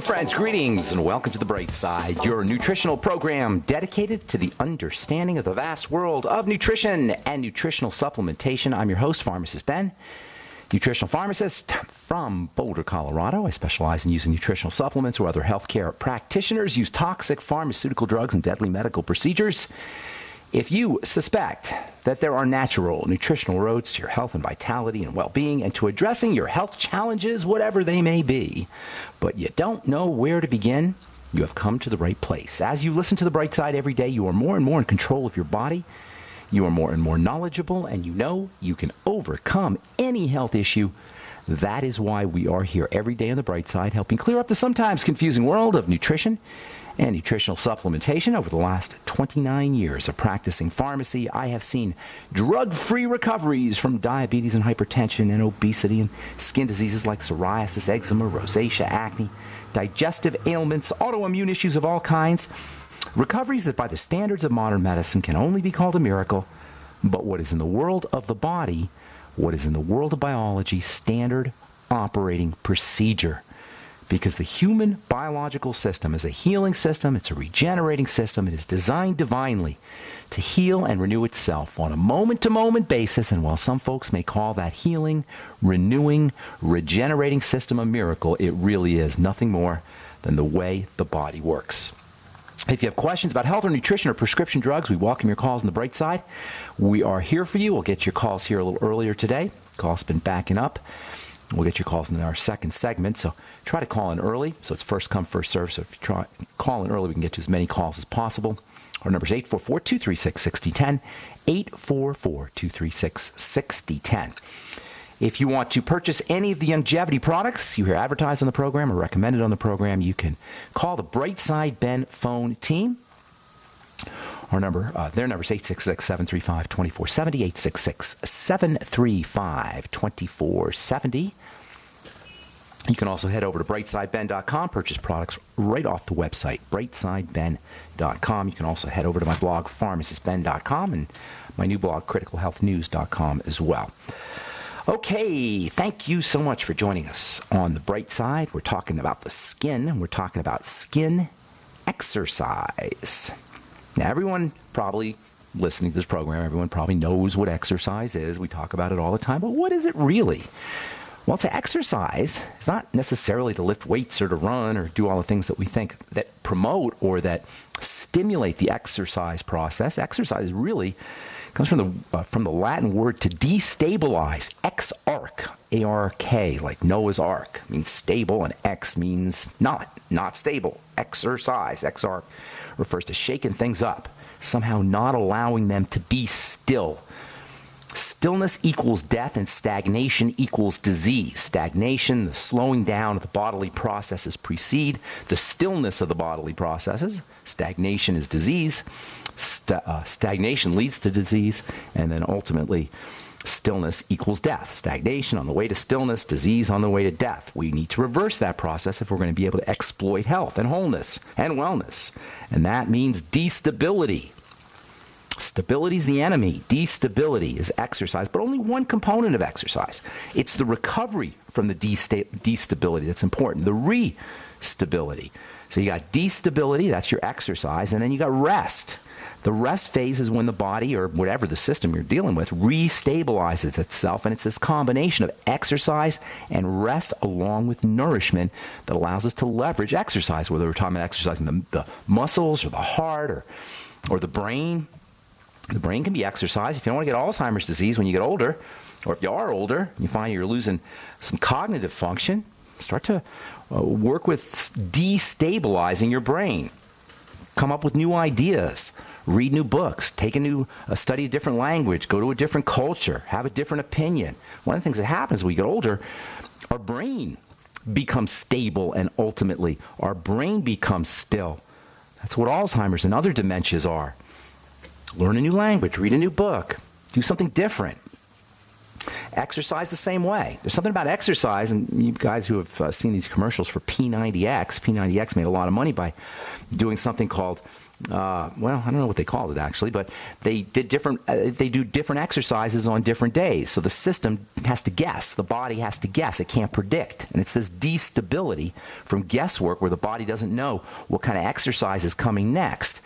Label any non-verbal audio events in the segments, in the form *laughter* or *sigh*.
morning, friends. Greetings and welcome to The Bright Side, your nutritional program dedicated to the understanding of the vast world of nutrition and nutritional supplementation. I'm your host, Pharmacist Ben, nutritional pharmacist from Boulder, Colorado. I specialize in using nutritional supplements where other healthcare practitioners use toxic pharmaceutical drugs and deadly medical procedures. If you suspect that there are natural nutritional roads to your health and vitality and well being and to addressing your health challenges, whatever they may be, but you don't know where to begin, you have come to the right place. As you listen to the bright side every day, you are more and more in control of your body. You are more and more knowledgeable, and you know you can overcome any health issue. That is why we are here every day on the bright side, helping clear up the sometimes confusing world of nutrition and nutritional supplementation. Over the last 29 years of practicing pharmacy, I have seen drug free recoveries from diabetes and hypertension and obesity and skin diseases like psoriasis, eczema, rosacea, acne, digestive ailments, autoimmune issues of all kinds. Recoveries that, by the standards of modern medicine, can only be called a miracle. But what is in the world of the body, what is in the world of biology, standard operating procedure because the human biological system is a healing system, it's a regenerating system, it is designed divinely to heal and renew itself on a moment to moment basis. And while some folks may call that healing, renewing, regenerating system a miracle, it really is nothing more than the way the body works. If you have questions about health or nutrition or prescription drugs, we welcome your calls on the bright side. We are here for you. We'll get your calls here a little earlier today. Call's been backing up. We'll get your calls in our second segment. So try to call in early. So it's first come, first serve. So if you try call in early, we can get to as many calls as possible. Our number is 844 236 6010. 844 236 6010. If you want to purchase any of the Youngevity products you hear advertised on the program or recommended on the program, you can call the Brightside Ben phone team. Our number, uh, their number is 866 735 2470. 866 735 2470. You can also head over to brightsideben.com, purchase products right off the website, brightsideben.com. You can also head over to my blog, pharmacistben.com, and my new blog, criticalhealthnews.com as well. Okay, thank you so much for joining us on the bright side. We're talking about the skin, and we're talking about skin exercise. Now, everyone probably listening to this program, everyone probably knows what exercise is. We talk about it all the time, but what is it really? Well, to exercise is not necessarily to lift weights or to run or do all the things that we think that promote or that stimulate the exercise process. Exercise really comes from the uh, from the Latin word to destabilize. Ex arc, A R K, like Noah's Ark, means stable, and X means not, not stable. Exercise, Ex arc refers to shaking things up, somehow not allowing them to be still. Stillness equals death, and stagnation equals disease. Stagnation, the slowing down of the bodily processes precede the stillness of the bodily processes. Stagnation is disease. St- uh, stagnation leads to disease, and then ultimately, stillness equals death. Stagnation on the way to stillness, disease on the way to death. We need to reverse that process if we're going to be able to exploit health and wholeness and wellness. And that means destability. Stability is the enemy. Destability is exercise, but only one component of exercise. It's the recovery from the destability that's important, the re stability. So you got destability, that's your exercise, and then you got rest. The rest phase is when the body or whatever the system you're dealing with restabilizes itself, and it's this combination of exercise and rest along with nourishment that allows us to leverage exercise, whether we're talking about exercising the, the muscles or the heart or, or the brain the brain can be exercised. If you don't want to get Alzheimer's disease when you get older, or if you are older, and you find you're losing some cognitive function, start to uh, work with destabilizing your brain. Come up with new ideas. Read new books. Take a new, uh, study a different language. Go to a different culture. Have a different opinion. One of the things that happens as we get older, our brain becomes stable and ultimately our brain becomes still. That's what Alzheimer's and other dementias are learn a new language, read a new book, do something different. Exercise the same way. There's something about exercise, and you guys who have uh, seen these commercials for P90X, P90X made a lot of money by doing something called uh, well, I don't know what they called it actually, but they did different. Uh, they do different exercises on different days, so the system has to guess. The body has to guess. It can't predict, and it's this destability from guesswork where the body doesn't know what kind of exercise is coming next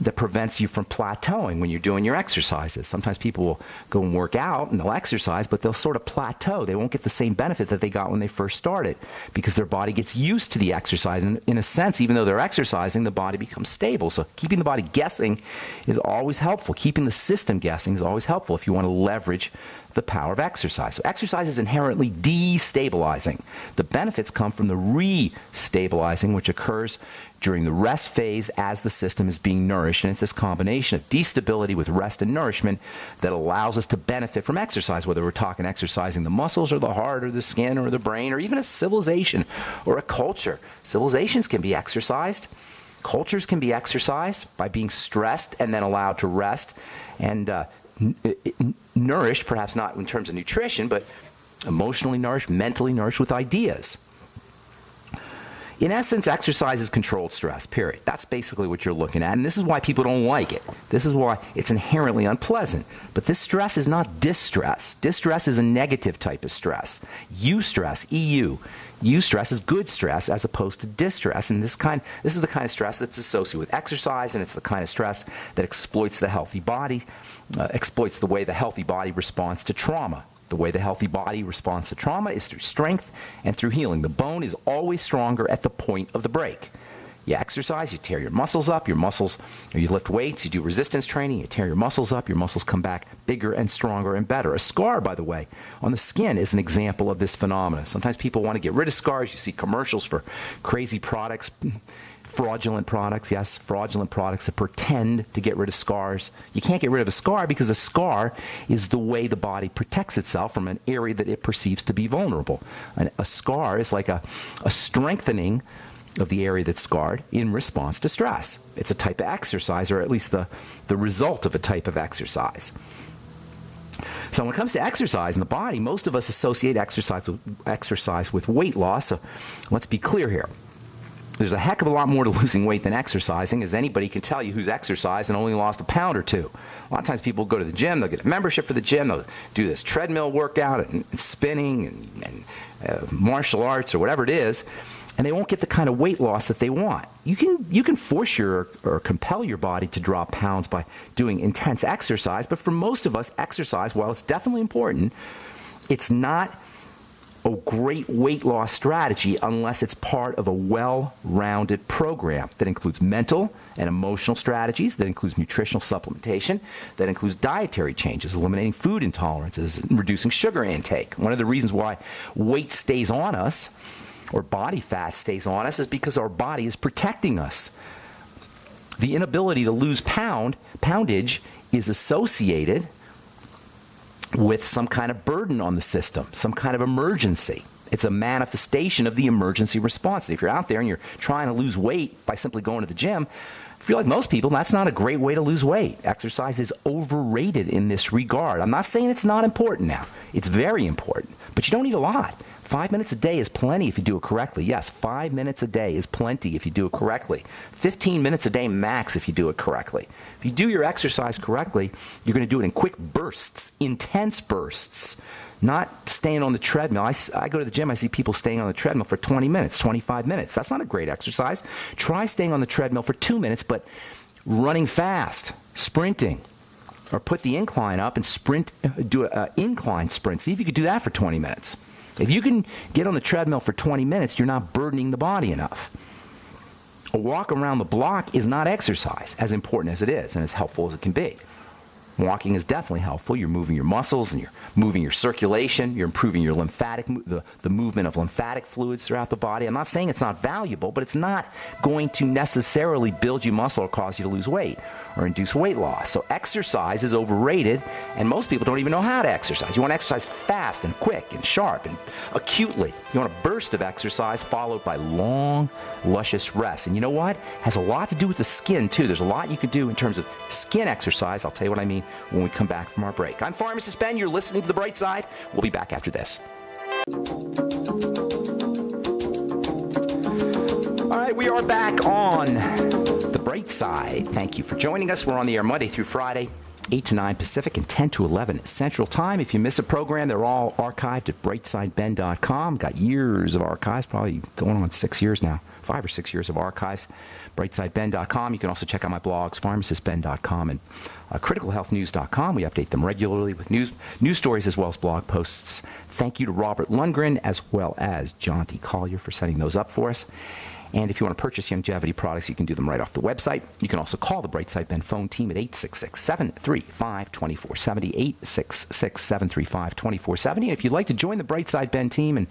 that prevents you from plateauing when you're doing your exercises. Sometimes people will go and work out and they'll exercise, but they'll sort of plateau. They won't get the same benefit that they got when they first started because their body gets used to the exercise. And in a sense, even though they're exercising, the body becomes stable. So keeping the body guessing is always helpful. Keeping the system guessing is always helpful if you want to leverage the power of exercise. So, exercise is inherently destabilizing. The benefits come from the restabilizing, which occurs during the rest phase as the system is being nourished. And it's this combination of destability with rest and nourishment that allows us to benefit from exercise, whether we're talking exercising the muscles or the heart or the skin or the brain or even a civilization or a culture. Civilizations can be exercised. Cultures can be exercised by being stressed and then allowed to rest. And uh, nourished, perhaps not in terms of nutrition, but emotionally nourished, mentally nourished with ideas. In essence, exercise is controlled stress, period. That's basically what you're looking at. And this is why people don't like it. This is why it's inherently unpleasant. But this stress is not distress. Distress is a negative type of stress. Eustress, EU. Eustress is good stress as opposed to distress. And this kind this is the kind of stress that's associated with exercise, and it's the kind of stress that exploits the healthy body, uh, exploits the way the healthy body responds to trauma. The way the healthy body responds to trauma is through strength and through healing. The bone is always stronger at the point of the break. You exercise, you tear your muscles up, your muscles, you lift weights, you do resistance training, you tear your muscles up, your muscles come back bigger and stronger and better. A scar, by the way, on the skin is an example of this phenomenon. Sometimes people want to get rid of scars. You see commercials for crazy products fraudulent products, yes, fraudulent products that pretend to get rid of scars. You can't get rid of a scar because a scar is the way the body protects itself from an area that it perceives to be vulnerable. And a scar is like a, a strengthening of the area that's scarred in response to stress. It's a type of exercise, or at least the, the result of a type of exercise. So when it comes to exercise in the body, most of us associate exercise with, exercise with weight loss. So let's be clear here. There's a heck of a lot more to *laughs* losing weight than exercising, as anybody can tell you who's exercised and only lost a pound or two. A lot of times people go to the gym, they'll get a membership for the gym, they'll do this treadmill workout and, and spinning and, and uh, martial arts or whatever it is, and they won't get the kind of weight loss that they want. You can you can force your or compel your body to drop pounds by doing intense exercise, but for most of us, exercise, while it's definitely important, it's not a great weight loss strategy unless it's part of a well rounded program that includes mental and emotional strategies, that includes nutritional supplementation, that includes dietary changes, eliminating food intolerances, reducing sugar intake. One of the reasons why weight stays on us or body fat stays on us is because our body is protecting us. The inability to lose pound, poundage, is associated with some kind of burden on the system, some kind of emergency. It's a manifestation of the emergency response. If you're out there and you're trying to lose weight by simply going to the gym, I feel like most people, that's not a great way to lose weight. Exercise is overrated in this regard. I'm not saying it's not important now, it's very important, but you don't need a lot. Five minutes a day is plenty if you do it correctly. Yes, five minutes a day is plenty if you do it correctly. 15 minutes a day max if you do it correctly. If you do your exercise correctly, you're going to do it in quick bursts, intense bursts, not staying on the treadmill. I, I go to the gym, I see people staying on the treadmill for 20 minutes, 25 minutes. That's not a great exercise. Try staying on the treadmill for two minutes, but running fast, sprinting, or put the incline up and sprint, do an uh, incline sprint. See if you could do that for 20 minutes. If you can get on the treadmill for 20 minutes, you're not burdening the body enough. A walk around the block is not exercise, as important as it is and as helpful as it can be. Walking is definitely helpful. You're moving your muscles and you're moving your circulation. You're improving your lymphatic, the, the movement of lymphatic fluids throughout the body. I'm not saying it's not valuable, but it's not going to necessarily build you muscle or cause you to lose weight or induce weight loss. So exercise is overrated, and most people don't even know how to exercise. You want to exercise fast and quick and sharp and acutely. You want a burst of exercise followed by long, luscious rest. And you know what? It has a lot to do with the skin too. There's a lot you can do in terms of skin exercise. I'll tell you what I mean when we come back from our break. I'm Pharmacist Ben. You're listening to The Bright Side. We'll be back after this. All right, we are back on The Bright Side. Thank you for joining us. We're on the air Monday through Friday. 8 to 9 Pacific and 10 to 11 Central Time. If you miss a program, they're all archived at brightsideben.com. Got years of archives, probably going on six years now, five or six years of archives. Brightsideben.com. You can also check out my blogs, pharmacistben.com and uh, criticalhealthnews.com. We update them regularly with news, news stories as well as blog posts. Thank you to Robert Lundgren as well as John T. Collier for setting those up for us. And if you want to purchase Youngevity products, you can do them right off the website. You can also call the Brightside Ben phone team at 866 735 2470. 866 735 2470. And if you'd like to join the Brightside Ben team and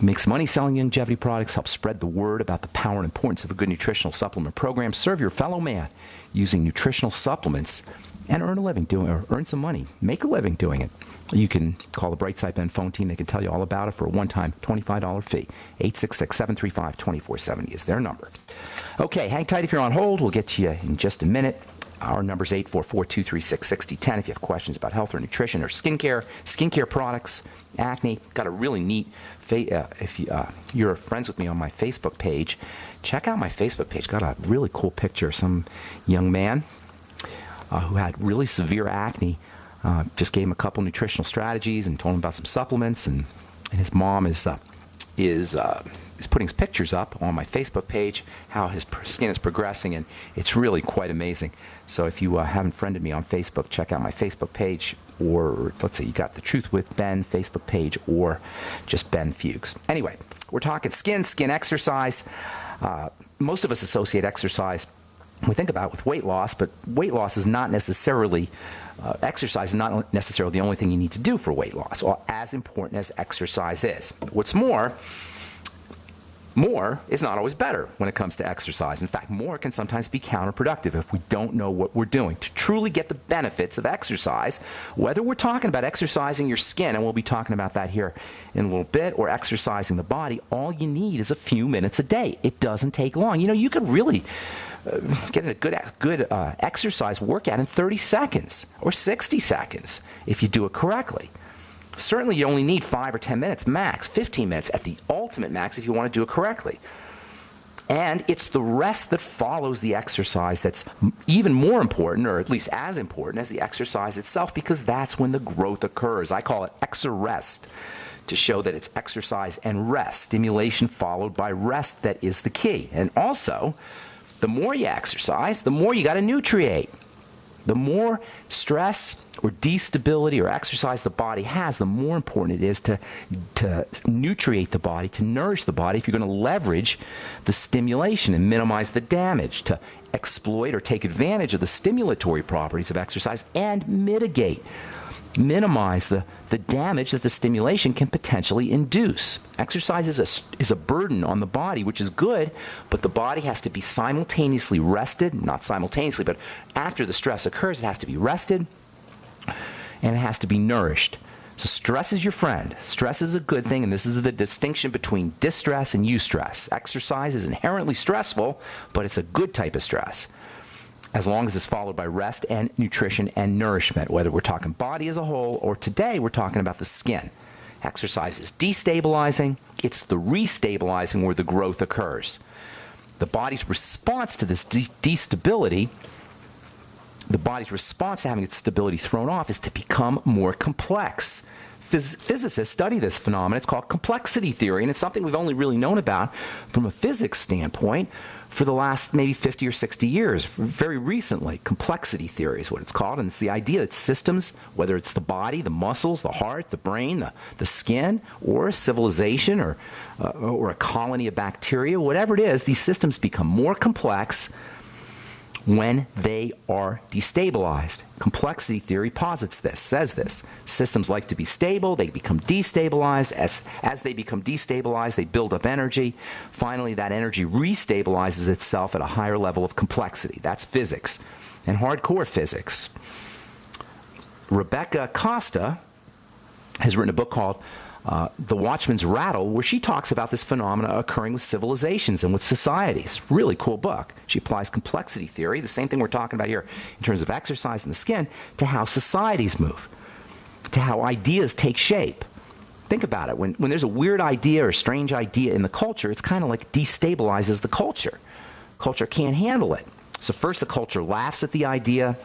make some money selling Youngevity products, help spread the word about the power and importance of a good nutritional supplement program, serve your fellow man using nutritional supplements, and earn a living doing or earn some money, make a living doing it you can call the Brightside Ben phone team. They can tell you all about it for a one time $25 fee. 866 735 2470 is their number. Okay, hang tight if you're on hold. We'll get to you in just a minute. Our number is 844 236 6010 if you have questions about health or nutrition or skincare, skincare products, acne. Got a really neat, fa- uh, if you, uh, you're friends with me on my Facebook page, check out my Facebook page. Got a really cool picture of some young man uh, who had really severe acne uh, just gave him a couple nutritional strategies and told him about some supplements. And, and his mom is uh, is uh, is putting his pictures up on my Facebook page, how his skin is progressing, and it's really quite amazing. So if you uh, haven't friended me on Facebook, check out my Facebook page, or let's say you got the Truth with Ben Facebook page, or just Ben Fuchs. Anyway, we're talking skin, skin exercise. Uh, most of us associate exercise we think about with weight loss, but weight loss is not necessarily uh, exercise is not necessarily the only thing you need to do for weight loss, or as important as exercise is. What's more, more is not always better when it comes to exercise. In fact, more can sometimes be counterproductive if we don't know what we're doing. To truly get the benefits of exercise, whether we're talking about exercising your skin, and we'll be talking about that here in a little bit, or exercising the body, all you need is a few minutes a day. It doesn't take long. You know, you could really uh, get a good good uh, exercise workout in 30 seconds or 60 seconds if you do it correctly. Certainly, you only need five or 10 minutes max, 15 minutes at the ultimate max if you want to do it correctly. And it's the rest that follows the exercise that's even more important, or at least as important as the exercise itself, because that's when the growth occurs. I call it exerrest to show that it's exercise and rest, stimulation followed by rest that is the key. And also, the more you exercise, the more you got to nutriate. The more stress or destability or exercise the body has, the more important it is to, to nutriate the body, to nourish the body if you're going to leverage the stimulation and minimize the damage, to exploit or take advantage of the stimulatory properties of exercise and mitigate minimize the, the damage that the stimulation can potentially induce. Exercise is a, is a burden on the body, which is good, but the body has to be simultaneously rested, not simultaneously, but after the stress occurs, it has to be rested and it has to be nourished. So, stress is your friend. Stress is a good thing, and this is the distinction between distress and eustress. Exercise is inherently stressful, but it's a good type of stress as long as it's followed by rest and nutrition and nourishment, whether we're talking body as a whole or today we're talking about the skin. Exercise is destabilizing, it's the restabilizing where the growth occurs. The body's response to this de- destability, the body's response to having its stability thrown off is to become more complex. Phys- physicists study this phenomenon. It's called complexity theory, and it's something we've only really known about from a physics standpoint for the last maybe 50 or 60 years, very recently. Complexity theory is what it's called. And it's the idea that systems, whether it's the body, the muscles, the heart, the brain, the, the skin, or a civilization or, uh, or a colony of bacteria, whatever it is, these systems become more complex when they are destabilized. Complexity theory posits this, says this. Systems like to be stable, they become destabilized. As, as they become destabilized, they build up energy. Finally, that energy restabilizes itself at a higher level of complexity. That's physics and hardcore physics. Rebecca Costa has written a book called uh, The Watchman's Rattle, where she talks about this phenomena occurring with civilizations and with societies. Really cool book. She applies complexity theory, the same thing we're talking about here in terms of exercise in the skin, to how societies move, to how ideas take shape. Think about it. When, when there's a weird idea or strange idea in the culture, it's kind of like destabilizes the culture. Culture can't handle it. So, first, the culture laughs at the idea,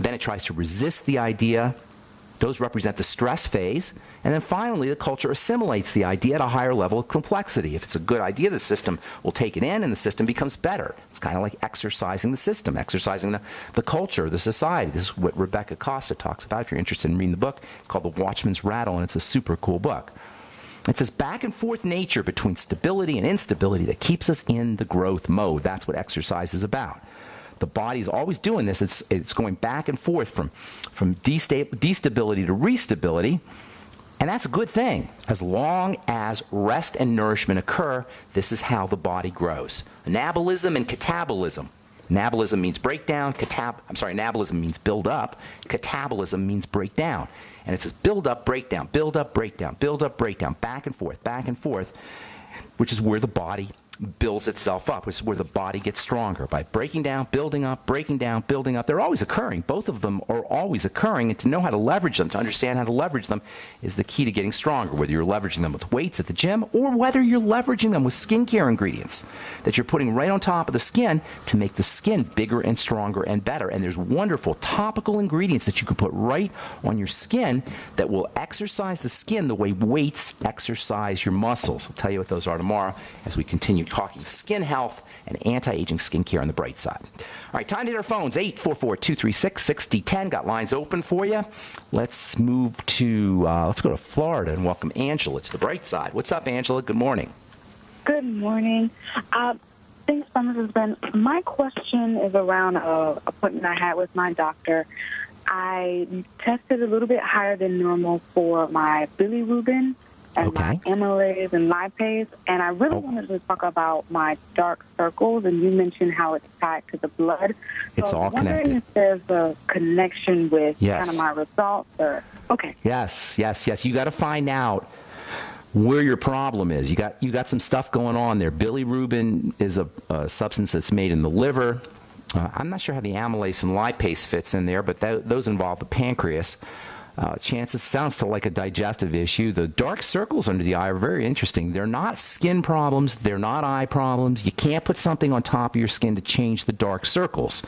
then it tries to resist the idea, those represent the stress phase. And then finally, the culture assimilates the idea at a higher level of complexity. If it's a good idea, the system will take it in and the system becomes better. It's kind of like exercising the system, exercising the, the culture, the society. This is what Rebecca Costa talks about. If you're interested in reading the book, it's called The Watchman's Rattle, and it's a super cool book. It's this back and forth nature between stability and instability that keeps us in the growth mode. That's what exercise is about. The body is always doing this. It's, it's going back and forth from, from destability to restability. And that's a good thing. As long as rest and nourishment occur, this is how the body grows. Anabolism and catabolism. Anabolism means breakdown. Catab- I'm sorry, anabolism means build up. Catabolism means breakdown. And it says build up, breakdown, build up, breakdown, build up, breakdown, back and forth, back and forth, which is where the body builds itself up, which is where the body gets stronger by breaking down, building up, breaking down, building up. They're always occurring. Both of them are always occurring, and to know how to leverage them, to understand how to leverage them, is the key to getting stronger. Whether you're leveraging them with weights at the gym or whether you're leveraging them with skincare ingredients that you're putting right on top of the skin to make the skin bigger and stronger and better. And there's wonderful topical ingredients that you can put right on your skin that will exercise the skin the way weights exercise your muscles. I'll tell you what those are tomorrow as we continue talking skin health and anti-aging skincare on the bright side. All right, time to hit our phones. 844-236-6010. Got lines open for you. Let's move to, uh, let's go to Florida and welcome Angela to the bright side. What's up, Angela? Good morning. Good morning. Uh, thanks, Mrs. Ben. My question is around a appointment I had with my doctor. I tested a little bit higher than normal for my bilirubin and okay. my amylase and lipase. And I really oh. wanted to talk about my dark circles, and you mentioned how it's tied to the blood. It's so all I'm wondering connected. if there's a connection with yes. kind of my results, or okay. Yes, yes, yes. You got to find out where your problem is. You got you got some stuff going on there. Bilirubin is a, a substance that's made in the liver. Uh, I'm not sure how the amylase and lipase fits in there, but th- those involve the pancreas. Uh, chances sounds to like a digestive issue. The dark circles under the eye are very interesting. They're not skin problems. They're not eye problems. You can't put something on top of your skin to change the dark circles.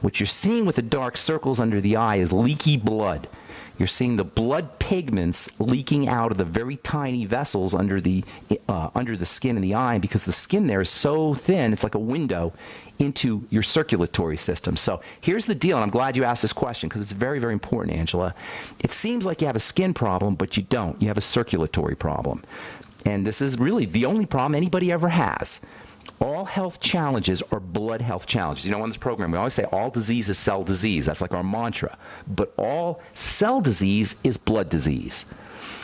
What you're seeing with the dark circles under the eye is leaky blood. You're seeing the blood pigments leaking out of the very tiny vessels under the uh, under the skin in the eye because the skin there is so thin. It's like a window into your circulatory system. So here's the deal, and I'm glad you asked this question because it's very, very important, Angela. It seems like you have a skin problem, but you don't. You have a circulatory problem. And this is really the only problem anybody ever has. All health challenges are blood health challenges. You know, on this program, we always say all disease is cell disease. That's like our mantra. But all cell disease is blood disease.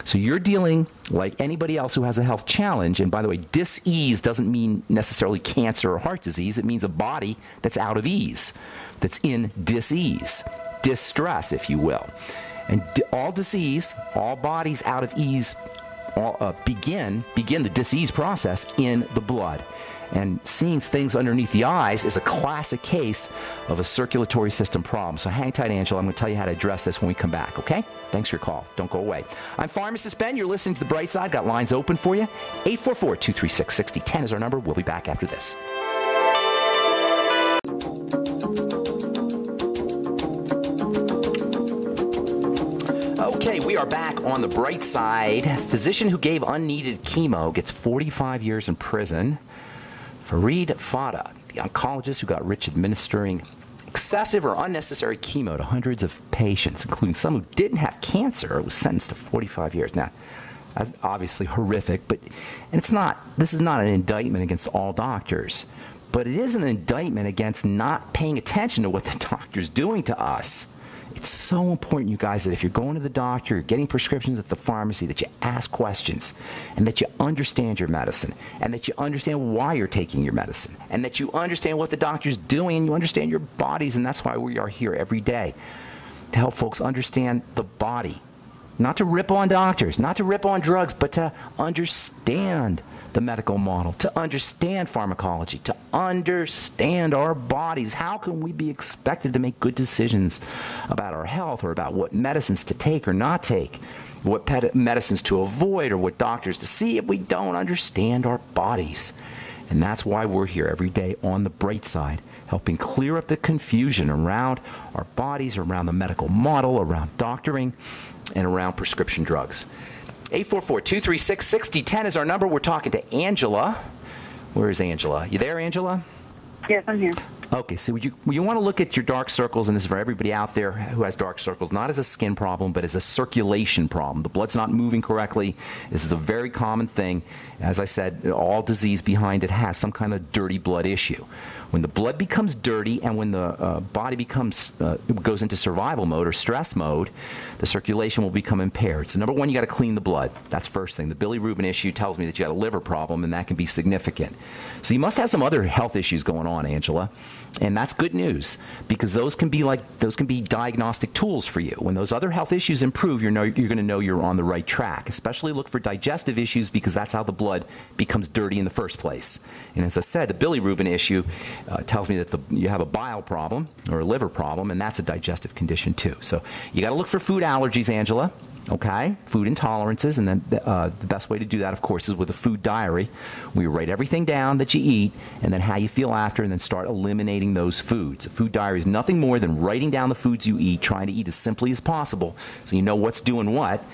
So you're dealing like anybody else who has a health challenge. And by the way, dis-ease doesn't mean necessarily cancer or heart disease. It means a body that's out of ease, that's in dis-ease, distress, if you will. And all disease, all bodies out of ease, all, uh, begin begin the disease process in the blood. And seeing things underneath the eyes is a classic case of a circulatory system problem. So hang tight, Angela. I'm going to tell you how to address this when we come back, okay? Thanks for your call. Don't go away. I'm Pharmacist Ben. You're listening to The Bright Side. Got lines open for you. 844 236 6010 is our number. We'll be back after this. Okay, we are back on the bright side. Physician who gave unneeded chemo gets 45 years in prison. Farid Fata, the oncologist who got rich administering excessive or unnecessary chemo to hundreds of patients, including some who didn't have cancer, was sentenced to 45 years. Now, that's obviously horrific, but and it's not. This is not an indictment against all doctors, but it is an indictment against not paying attention to what the *laughs* doctor's doing to us. It's so important, you guys, that if you're going to the doctor, you're getting prescriptions at the pharmacy, that you ask questions and that you understand your medicine and that you understand why you're taking your medicine and that you understand what the doctor's doing and you understand your bodies. And that's why we are here every day to help folks understand the body not to rip on doctors, not to rip on drugs, but to understand the medical model, to understand pharmacology, to understand our bodies. How can we be expected to make good decisions about our health or about what medicines to take or not take? What medicines to avoid or what doctors to see if we don't understand our bodies. And that's why we're here every day on the bright side, helping clear up the confusion around our bodies, around the medical model, around doctoring, and around prescription drugs. 844 236 6010 is our number. We're talking to Angela. Where is Angela? You there, Angela? Yes, I'm here. Okay, so you, you want to look at your dark circles, and this is for everybody out there who has dark circles, not as a skin problem, but as a circulation problem. The blood's not moving correctly. This is a very common thing. As I said, all disease behind it has some kind of dirty blood issue. When the blood becomes dirty and when the uh, body becomes uh, goes into survival mode or stress mode, the circulation will become impaired. So number one, you got to clean the blood. That's first thing. The bilirubin issue tells me that you got a liver problem, and that can be significant. So you must have some other health issues going on, Angela, and that's good news because those can be like those can be diagnostic tools for you. When those other health issues improve, you're know, you're going to know you're on the right track. Especially look for digestive issues because that's how the blood becomes dirty in the first place. And as I said, the bilirubin issue uh, tells me that the, you have a bile problem or a liver problem, and that's a digestive condition too. So you got to look for food allergies, Angela. Okay, food intolerances, and then uh, the best way to do that, of course, is with a food diary. We write everything down that you eat, and then how you feel after, and then start eliminating those foods. A food diary is nothing more than writing down the foods you eat, trying to eat as simply as possible, so you know what's doing what,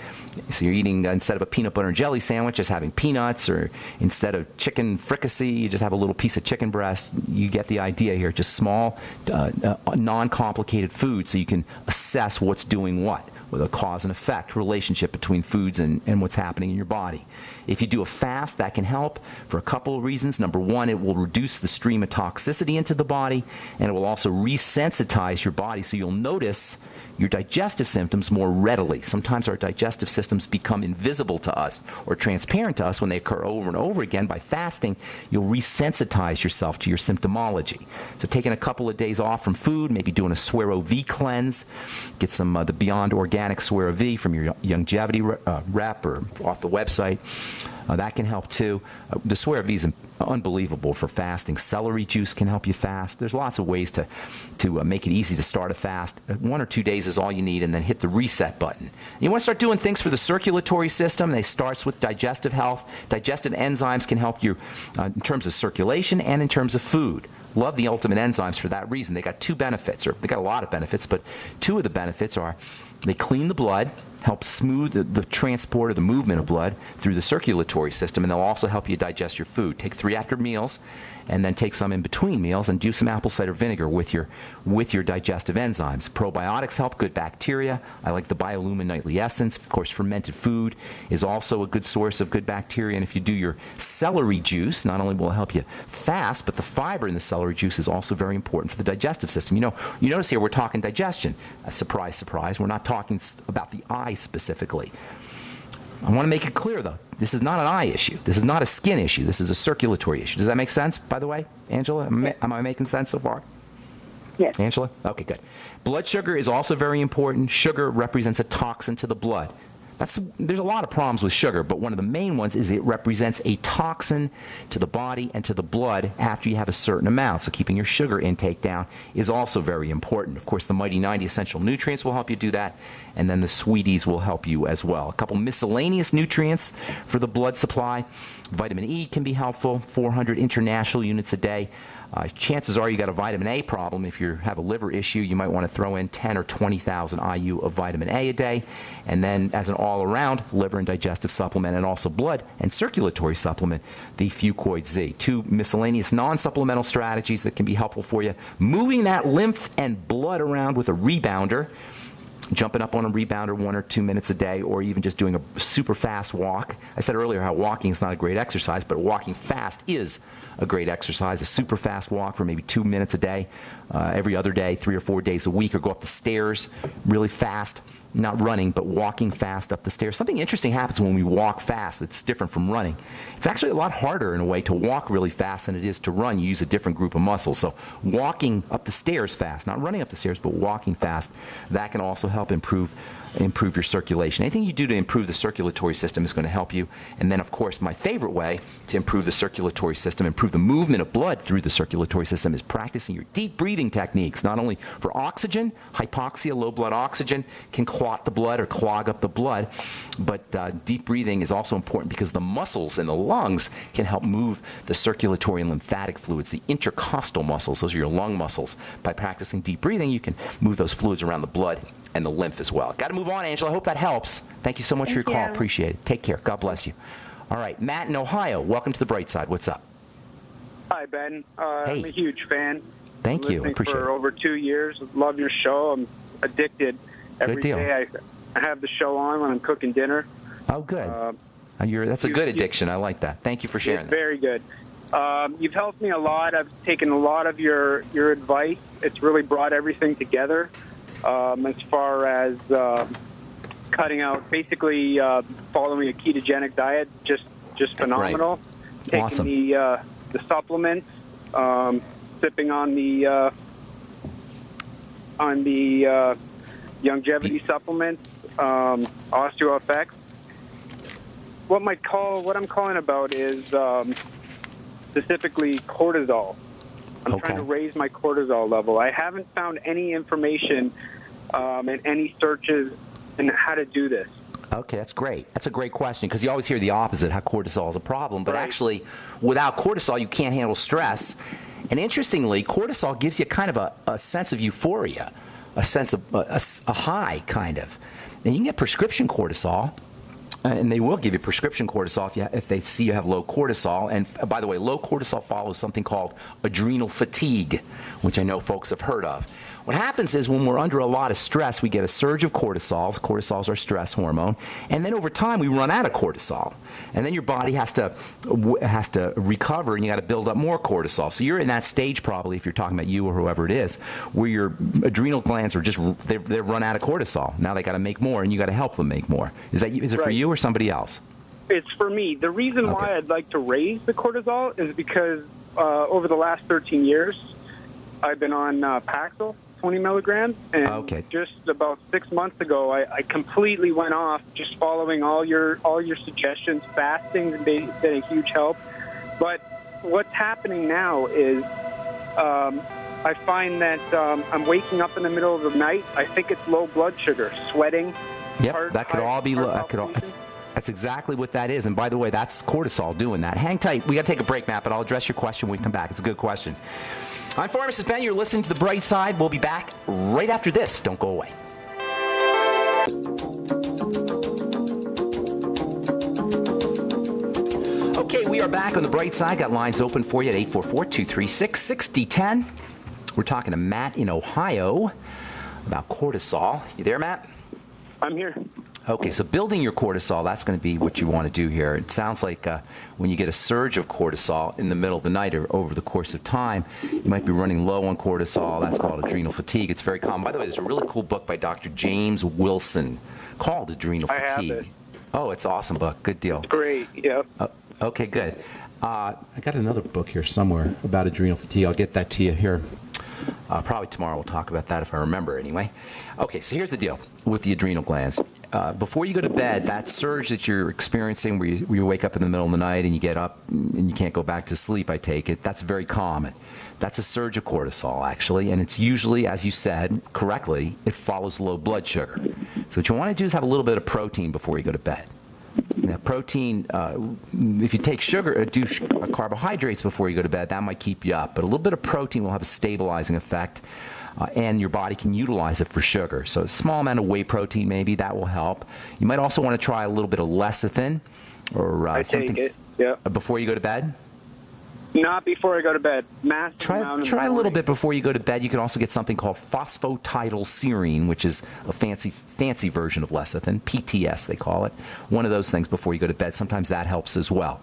so you're eating uh, instead of a peanut butter and jelly sandwich, just having peanuts, or instead of chicken fricassee, you just have a little piece of chicken breast. You get the idea here. Just small, uh, uh, non-complicated food, so you can assess what's doing what with a cause and effect relationship between foods and, and what's happening in your body. If you do a fast, that can help for a couple of reasons. Number one, it will reduce the stream of toxicity into the body, and it will also resensitize your body so you'll notice your digestive symptoms more readily. Sometimes our digestive systems become invisible to us or transparent to us when they occur over and over again. By fasting, you'll resensitize yourself to your symptomology. So, taking a couple of days off from food, maybe doing a Suero V cleanse, get some uh, the Beyond Organic Suero V from your Youngevity uh, rep or off the website. Uh, that can help too. Uh, the Suero V is unbelievable for fasting. Celery juice can help you fast. There's lots of ways to, to uh, make it easy to start a fast. Uh, one or two days is all you need, and then hit the reset button. You want to start doing things for the circulatory system. They starts with digestive health. Digestive enzymes can help you uh, in terms of circulation and in terms of food. Love the ultimate enzymes for that reason. They got two benefits, or they got a lot of benefits, but two of the benefits are they clean the blood help smooth the, the, transport or the movement of blood through the circulatory system, and they'll also help you digest your food. Take three after meals, and then take some in between meals, and do some apple cider vinegar with your with your digestive enzymes. Probiotics help good bacteria. I like the Biolumin Nightly Essence. Of course, fermented food is also a good source of good bacteria. And if you do your celery juice, not only will it help you fast, but the fiber in the celery juice is also very important for the digestive system. You know, you notice here we're talking digestion. Uh, surprise, surprise. We're not talking about the eye specifically. I want to make it clear, though, this is not an eye issue. This is not a skin issue. This is a circulatory issue. Does that make sense, by the way, Angela? Am, I, am I making sense so far? Yes. Angela? Okay, good. Blood sugar is also very important. Sugar represents a toxin to the blood. That's, there's a lot of problems with sugar, but one of the main ones is it represents a toxin to the body and to the blood after you have a certain amount. So keeping your sugar intake down is also very important. Of course, the Mighty 90 essential nutrients will help you do that, and then the sweeties will help you as well. A couple miscellaneous nutrients for the blood supply. Vitamin E can be helpful, 400 international units a day. Uh, chances are you got a vitamin A problem. If you have a liver issue, you might want to throw in 10 or 20,000 IU of vitamin A a day. And then, as an all around liver and digestive supplement, and also blood and circulatory supplement, the Fucoid Z. Two miscellaneous non supplemental strategies that can be helpful for you. Moving that lymph and blood around with a rebounder jumping up on a rebounder one or two minutes a day, or even just doing a super fast walk. I said earlier how walking is not a great exercise, but walking fast is a great exercise. A super fast walk for maybe two minutes a day, uh, every other day, three or four days a week, or go up the stairs really fast not running, but walking fast up the stairs. Something interesting happens when we walk fast that's different from running. It's actually a lot harder in a way to walk really fast than it is to run. You use a different group of muscles. So, walking up the stairs fast, not running up the stairs, but walking fast, that can also help improve improve your circulation. Anything you do to improve the circulatory system is going to help you. And then, of course, my favorite way to improve the circulatory system, improve the movement of blood through the circulatory system, is practicing your deep breathing techniques, not only for oxygen, hypoxia, low blood oxygen can clot the blood or clog up the blood, but uh, deep breathing is also important because the muscles in the lungs can help move the circulatory and lymphatic fluids, the intercostal muscles, those are your lung muscles. By practicing deep breathing, you can move those fluids around the blood and the lymph as well. Got to move on, Angela. I hope that helps. Thank you so much Thank for your call. Appreciate it. Take care. God bless you. All right, Matt in Ohio. Welcome to the bright side. What's up? Hi, Ben. Uh, Hey. I'm a huge fan. Thank Been you. listening Appreciate for it. over two years. Love your show. I'm addicted. Every deal. day I, I have the show on when I'm cooking dinner. Oh, good. Uh, Uh, you're, that's a you- good you- addiction. I like that. Thank you for sharing it's that. very good. Um, you've helped me a lot. I've taken a lot of your, your advice. It's really brought everything together um, as far as uh, cutting out, basically uh, following a ketogenic diet. Just just phenomenal. Taking Awesome. the uh, the supplements, um, sipping on the uh, on the uh, Youngevity supplements, um, OsteoFX. What my call, what I'm calling about is um, specifically cortisol. I'm Okay. trying to raise my cortisol level. I haven't found any information um, and any searches in how to do this. Okay, that's great. That's a great question because you always hear the opposite, how cortisol is a problem. But Right. actually, without cortisol, you can't handle stress. And interestingly, cortisol gives you kind of a, a sense of euphoria, a sense of a high, kind of. And you can get prescription cortisol. Uh, And they will give you prescription cortisol if, you, if they see you have low cortisol. And uh, by the way, low cortisol follows something called adrenal fatigue, which I know folks have heard of. What happens is when we're under a lot of stress, we get a surge of cortisol. Cortisol is our stress hormone, and then over time we run out of cortisol, and then your body has to has to recover, and you got to build up more cortisol. So you're in that stage probably, if you're talking about you or whoever it is, where your adrenal glands are just they've, they've run out of cortisol. Now they got to make more, and you got to help them make more. Is that is it for you or somebody else? It's for me. The reason Okay. why I'd like to raise the cortisol is because uh, over the last 13 years, I've been on uh, Paxil, 20 milligrams, and Okay. just about six months ago, I, I completely went off just following all your all your suggestions. Fasting has been, been a huge help, but what's happening now is um, I find that um, I'm waking up in the middle of the night. I think it's low blood sugar, sweating. Yep, heart- that could all be. heart lo- That could all, that's, that's exactly what that is. And by the way, that's cortisol doing that. Hang tight. We got to take a break, Matt, but I'll address your question when we come back. It's a good question. I'm Pharmacist Ben. You're listening to The Bright Side. We'll be back right after this. Don't go away. Okay, we are back on the bright side. Got lines open for you at 844 236 6010. We're talking to Matt in Ohio about cortisol. You there, Matt? I'm here. Okay, so building your cortisol, that's going to be what you want to do here. It sounds like uh, when you get a surge of cortisol in the middle of the night or over the course of time, you might be running low on cortisol. That's called adrenal fatigue. It's very common. By the way, there's a really cool book by Dr. James Wilson called Adrenal I have Fatigue. it. Oh, it's an awesome book. Good deal. Great. Yeah. Uh, okay, good. Uh, I got another book here somewhere about adrenal fatigue. I'll get that to you here. Uh, probably tomorrow we'll talk about that if I remember anyway. Okay, so here's the deal with the adrenal glands. Uh, before you go to bed, that surge that you're experiencing where you, where you wake up in the middle of the night and you get up and you can't go back to sleep, I take it, that's very common. That's a surge of cortisol, actually, and it's usually, as you said correctly, it follows low blood sugar. So what you want to do is have a little bit of protein before you go to bed. Now, protein, uh, if you take sugar, uh, do sh- uh, carbohydrates before you go to bed, that might keep you up. But a little bit of protein will have a stabilizing effect, uh, and your body can utilize it for sugar. So, a small amount of whey protein, maybe, that will help. You might also want to try a little bit of lecithin or uh, I something take it. Yeah. before you go to bed. Not before I go to bed. Massive Try, amount in the try a little bit before you go to bed. You can also get something called phosphatidylserine, which is a fancy, fancy version of lecithin, PTS they call it. One of those things before you go to bed. Sometimes that helps as well.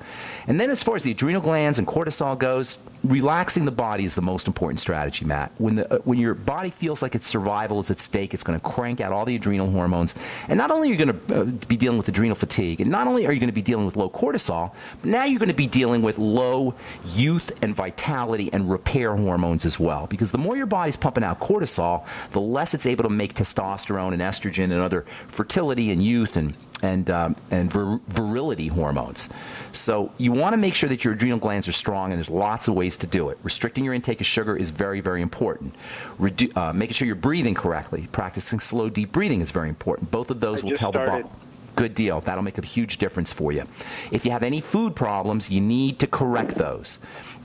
And then as far as the adrenal glands and cortisol goes, relaxing the body is the most important strategy, Matt. When the uh, when your body feels like its survival is at stake, it's going to crank out all the adrenal hormones. And not only are you going to uh, be dealing with adrenal fatigue, and not only are you going to be dealing with low cortisol, but now you're going to be dealing with low youth and vitality and repair hormones as well. Because the more your body's pumping out cortisol, the less it's able to make testosterone and estrogen and other fertility and youth and and um, and vir- virility hormones. So you want to make sure that your adrenal glands are strong, and there's lots of ways to do it. Restricting your intake of sugar is very, very important. Redu- uh, making sure you're breathing correctly, practicing slow, deep breathing is very important. Both of those I will tell started. the body. Good deal. That'll make a huge difference for you. If you have any food problems, you need to correct those.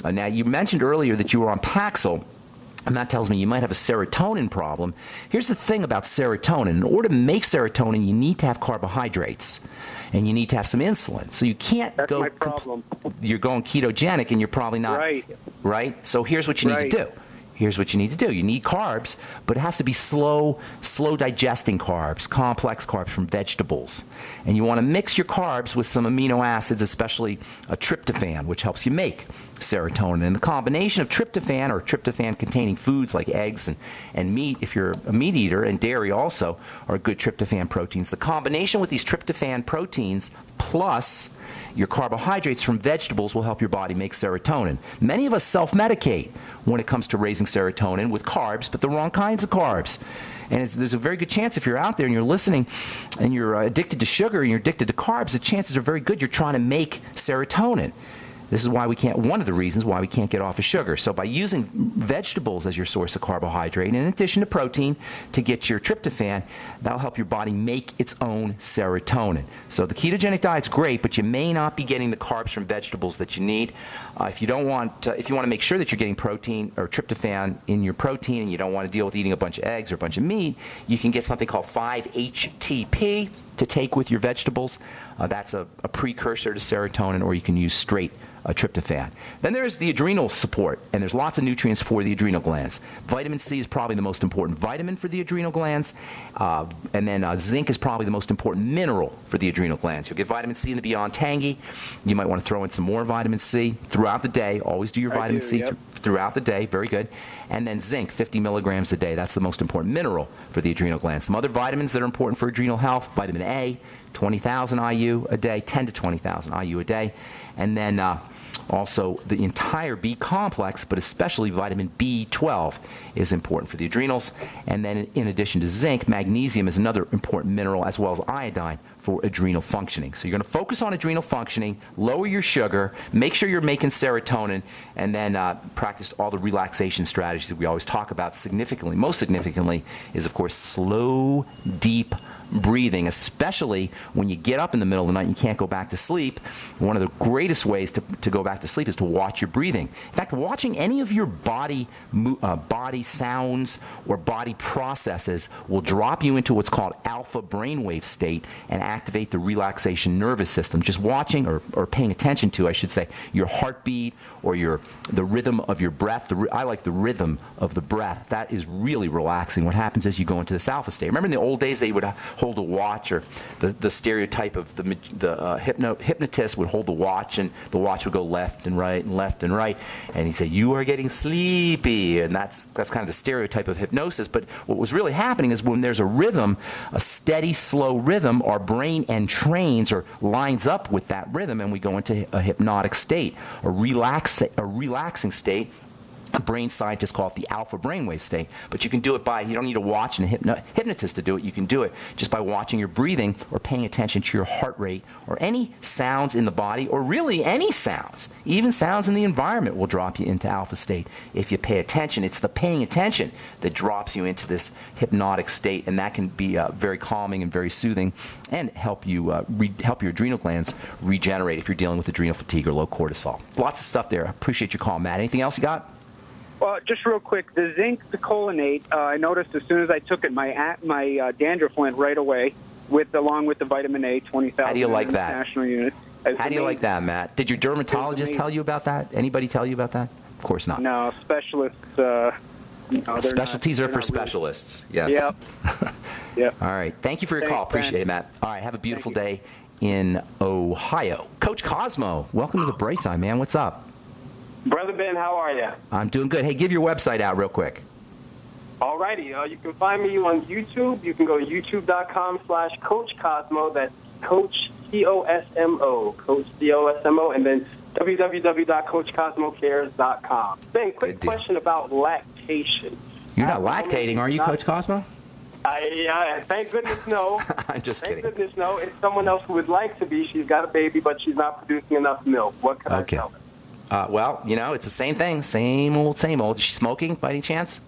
Uh, now, you mentioned earlier that you were on Paxil. And that tells me you might have a serotonin problem. Here's the thing about serotonin. In order to make serotonin, you need to have carbohydrates and you need to have some insulin. So you can't That's go my problem. you're going ketogenic and you're probably not Right. right? So here's what you need Right. to do. Here's what you need to do. You need carbs, but it has to be slow, slow digesting carbs, complex carbs from vegetables. And you want to mix your carbs with some amino acids, especially a tryptophan, which helps you make serotonin. And the combination of tryptophan or tryptophan containing foods like eggs and, and meat, if you're a meat eater, and dairy also, are good tryptophan proteins. The combination with these tryptophan proteins plus your carbohydrates from vegetables will help your body make serotonin. Many of us self medicate when it comes to raising serotonin with carbs, but the wrong kinds of carbs. And there's a very good chance if you're out there and you're listening and you're uh, addicted to sugar and you're addicted to carbs, the chances are very good you're trying to make serotonin. This is why we can't, one of the reasons why we can't get off of sugar. So, by using vegetables as your source of carbohydrate, in addition to protein to get your tryptophan, that'll help your body make its own serotonin. So, the ketogenic diet's great, but you may not be getting the carbs from vegetables that you need. Uh, if you don't want, uh, if you want to make sure that you're getting protein or tryptophan in your protein and you don't want to deal with eating a bunch of eggs or a bunch of meat, you can get something called 5-HTP to take with your vegetables. Uh, that's a, a precursor to serotonin, or you can use straight uh, tryptophan. Then there's the adrenal support, and there's lots of nutrients for the adrenal glands. Vitamin C is probably the most important vitamin for the adrenal glands, uh, and then uh, zinc is probably the most important mineral for the adrenal glands. You'll get vitamin C in the Beyond Tangy. You might want to throw in some more vitamin C throughout the day. Always do your I vitamin do, C yep. th- throughout the day. Very good. And then zinc, 50 milligrams a day. That's the most important mineral for the adrenal glands. Some other vitamins that are important for adrenal health vitamin A, 20,000 IU a day, 10 to 20,000 IU a day. And then uh, also the entire B complex, but especially vitamin B12 is important for the adrenals. And then in addition to zinc, magnesium is another important mineral as well as iodine for adrenal functioning. So you're going to focus on adrenal functioning, lower your sugar, make sure you're making serotonin, and then uh, practice all the relaxation strategies that we always talk about significantly. Most significantly is, of course, slow, deep breathing, especially when you get up in the middle of the night and you can't go back to sleep. One of the greatest ways to, to go back to sleep is to watch your breathing. In fact, watching any of your body uh, body sounds or body processes will drop you into what's called alpha brainwave state and activate the relaxation nervous system. Just watching or, or paying attention to, I should say, your heartbeat or your the rhythm of your breath. The, I like the rhythm of the breath. That is really relaxing. What happens is you go into this alpha state. Remember in the old days they would uh, hold a watch, or the, the stereotype of the the uh, hypno, hypnotist would hold the watch, and the watch would go left and right and left and right, and he said, "You are getting sleepy," and that's that's kind of the stereotype of hypnosis. But what was really happening is when there's a rhythm, a steady, slow rhythm, our brain entrains or lines up with that rhythm, and we go into a hypnotic state, a relax, a relaxing state brain scientists call it the alpha brainwave state. But you can do it by, you don't need to watch a hypno- hypnotist to do it. You can do it just by watching your breathing or paying attention to your heart rate or any sounds in the body or really any sounds. Even sounds in the environment will drop you into alpha state if you pay attention. It's the paying attention that drops you into this hypnotic state, and that can be uh, very calming and very soothing and help you uh, help your adrenal glands regenerate if you're dealing with adrenal fatigue or low cortisol. Lots of stuff there. Appreciate your call, Matt. Anything else you got? Well, just real quick, the zinc picolinate. Uh, I noticed as soon as I took it, my my uh, dandruff went right away, with along with the vitamin A, twenty thousand. How do you like that? National unit. How do you like that, Matt? Did your dermatologist tell you about that? Anybody tell you about that? Of course not. No, specialists. Uh, no, Specialties not, are for not really- specialists. Yes. Yep. *laughs* yep. All right. Thank you for your Thanks, call. Appreciate Ben. it, Matt. All right. Have a beautiful day in Ohio. Coach Cosmo, welcome to the Bright Side, man. What's up? Brother Ben, how are you? I'm doing good. Hey, give your website out real quick. Alrighty, uh, you can find me on YouTube. You can go to youtube.com slash Coach Cosmo. That's Coach C O S M O, Coach C O S M O, and then www.coachcosmocares.com. Ben, quick question about lactation. You're not lactating, are you, not- Coach Cosmo? I, I thank goodness no. *laughs* I'm just thank kidding. goodness no. It's someone else who would like to be. She's got a baby, but she's not producing enough milk. What can Okay. I tell her? Uh, well, you know, it's the same thing. Same old, same old. Is she smoking by any chance?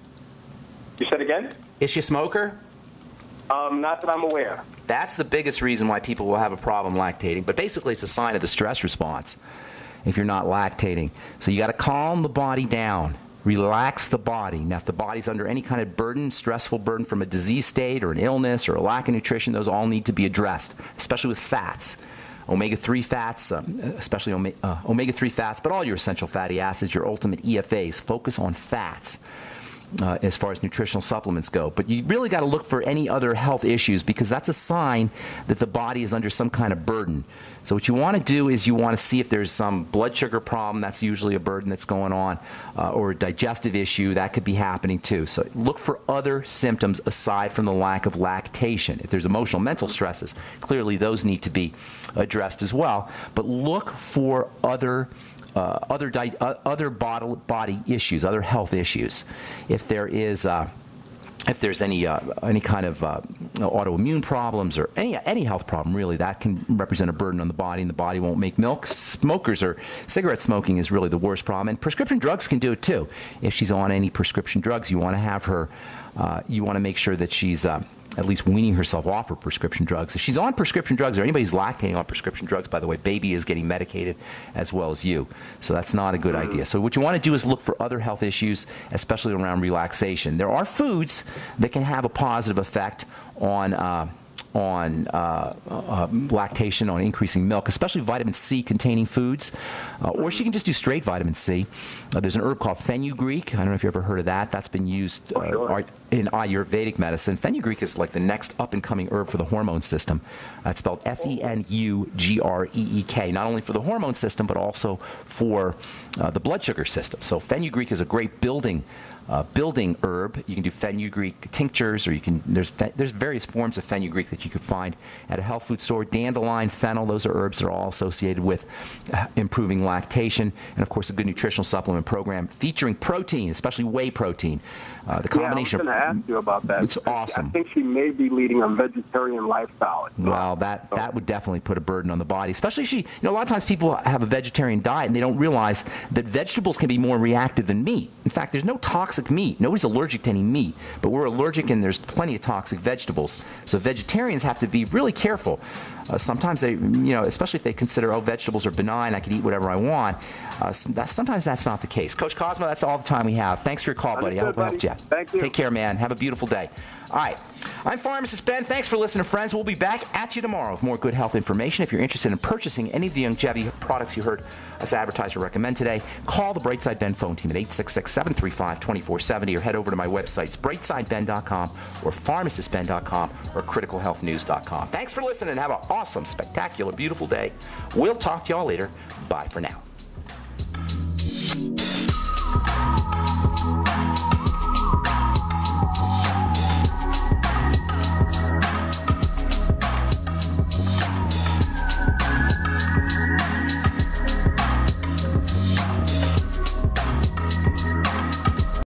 You said again? Is she a smoker? Um, not that I'm aware. That's the biggest reason why people will have a problem lactating. But basically, it's a sign of the stress response if you're not lactating. So you got to calm the body down, relax the body. Now, if the body's under any kind of burden, stressful burden from a disease state or an illness or a lack of nutrition, those all need to be addressed, especially with fats. Omega 3 fats, um, especially ome- uh, omega 3 fats, but all your essential fatty acids, your ultimate EFAs, focus on fats uh, as far as nutritional supplements go. But you really got to look for any other health issues because that's a sign that the body is under some kind of burden. So what you want to do is you want to see if there's some blood sugar problem. That's usually a burden that's going on, uh, or a digestive issue that could be happening too. So look for other symptoms aside from the lack of lactation. If there's emotional, mental stresses, clearly those need to be addressed as well. But look for other uh, other di- uh, other body, body issues, other health issues. If there is uh, if there's any uh, any kind of uh, autoimmune problems or any any health problem, really, that can represent a burden on the body, and the body won't make milk. Smokers or cigarette smoking is really the worst problem, and prescription drugs can do it too. If she's on any prescription drugs, you want to have her. Uh, you want to make sure that she's uh, at least weaning herself off her prescription drugs. If she's on prescription drugs, or anybody's lactating on prescription drugs, by the way, baby is getting medicated as well as you. So that's not a good idea. So what you want to do is look for other health issues, especially around relaxation. There are foods that can have a positive effect on. Uh, on uh, uh, lactation, on increasing milk, especially vitamin C containing foods. Uh, or she can just do straight vitamin C. Uh, there's an herb called fenugreek. I don't know if you've ever heard of that. That's been used uh, sure. in Ayurvedic medicine. Fenugreek is like the next up and coming herb for the hormone system. Uh, it's spelled F E N U G R E E K, not only for the hormone system, but also for uh, the blood sugar system. So, fenugreek is a great building. Uh, building herb. You can do fenugreek tinctures, or you can there's there's various forms of fenugreek that you could find at a health food store. Dandelion, fennel, those are herbs that are all associated with uh, improving lactation, and of course a good nutritional supplement program featuring protein, especially whey protein. Uh, the combination. Yeah, I was going to ask you about that. It's awesome. I think she may be leading a vegetarian lifestyle. Well, that, that would definitely put a burden on the body, especially if she, you know, a lot of times people have a vegetarian diet and they don't realize that vegetables can be more reactive than meat. In fact, there's no toxic meat. Nobody's allergic to any meat, but we're allergic and there's plenty of toxic vegetables. So vegetarians have to be really careful. Uh, sometimes they, you know, especially if they consider, oh, vegetables are benign, I can eat whatever I want. Uh, s- that, sometimes that's not the case. Coach Cosmo, that's all the time we have. Thanks for your call, buddy. I hope I helped you. Buddy. Thank you. Take care, man. Have a beautiful day. All right. I'm Pharmacist Ben. Thanks for listening, friends. We'll be back at you tomorrow with more good health information. If you're interested in purchasing any of the Youngevity products you heard us advertise or recommend today, call the Brightside Ben phone team at 866-735-2470 or head over to my websites, brightsideben.com or pharmacistben.com or criticalhealthnews.com. Thanks for listening. Have an awesome, spectacular, beautiful day. We'll talk to y'all later. Bye for now.